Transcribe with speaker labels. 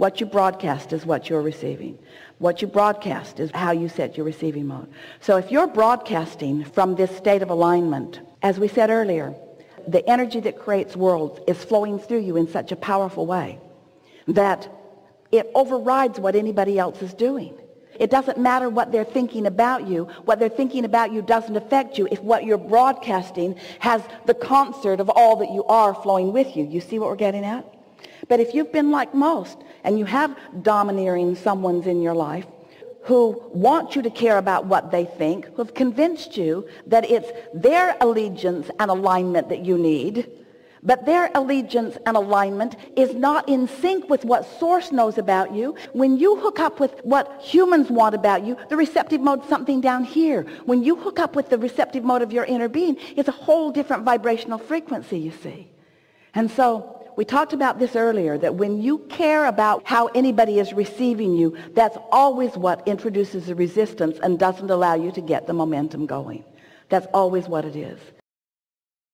Speaker 1: What you broadcast is what you're receiving. What you broadcast is how you set your receiving mode. So if you're broadcasting from this state of alignment, as we said earlier, the energy that creates worlds is flowing through you in such a powerful way that it overrides what anybody else is doing. It doesn't matter what they're thinking about you. What they're thinking about you doesn't affect you if what you're broadcasting has the concert of all that you are flowing with you. You see what we're getting at? But if you've been like most and you have domineering someone's in your life who want you to care about what they think, who have convinced you that it's their allegiance and alignment that you need, but their allegiance and alignment is not in sync with what source knows about you. When you hook up with what humans want about you, the receptive mode something down here. When you hook up with the receptive mode of your inner being, it's a whole different vibrational frequency, you see. And so we talked about this earlier, that when you care about how anybody is receiving you, that's always what introduces the resistance and doesn't allow you to get the momentum going. That's always what it is.